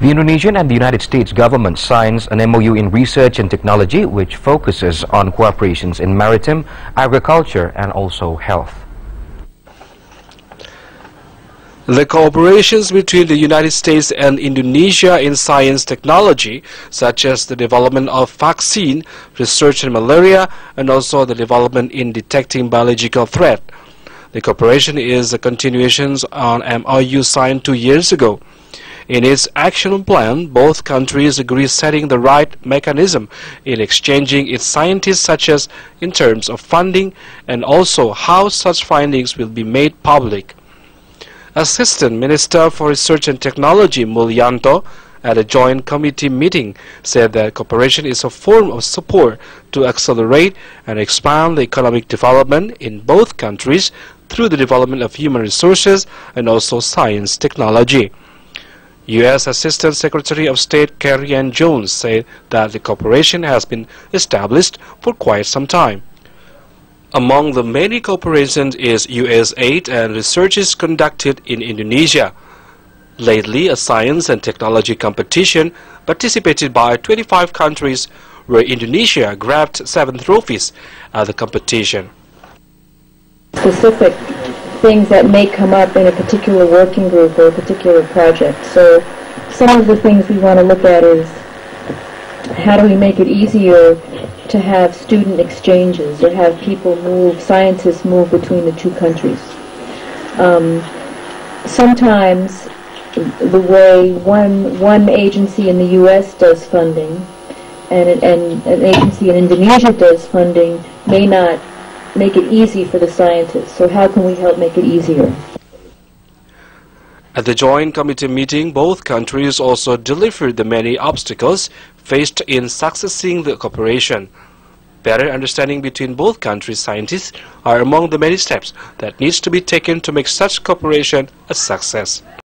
The Indonesian and the United States government signs an MOU in research and technology which focuses on cooperations in maritime, agriculture and also health. The cooperations between the United States and Indonesia in science technology, such as the development of vaccine, research in malaria, and also the development in detecting biological threat. The cooperation is a continuation on MOU signed two years ago. In its action plan, both countries agree setting the right mechanism in exchanging its scientists such as in terms of funding and also how such findings will be made public. Assistant Minister for Research and Technology Mulyanto at a joint committee meeting said that cooperation is a form of support to accelerate and expand the economic development in both countries through the development of human resources and also science technology. U.S. Assistant Secretary of State Kerri-Ann Jones said that the cooperation has been established for quite some time. Among the many cooperations is USAID and researches conducted in Indonesia. Lately, a science and technology competition participated by 25 countries where Indonesia grabbed seven trophies at the competition. Specific things that may come up in a particular working group or a particular project. So some of the things we want to look at is how do we make it easier to have student exchanges or have people move, scientists move between the two countries. Um, sometimes the way one, one agency in the U.S. does funding and, and an agency in Indonesia does funding may not make it easy for the scientists. So how can we help make it easier? At the Joint Committee meeting, both countries also delivered the many obstacles faced in successing the cooperation. Better understanding between both countries' scientists are among the many steps that needs to be taken to make such cooperation a success.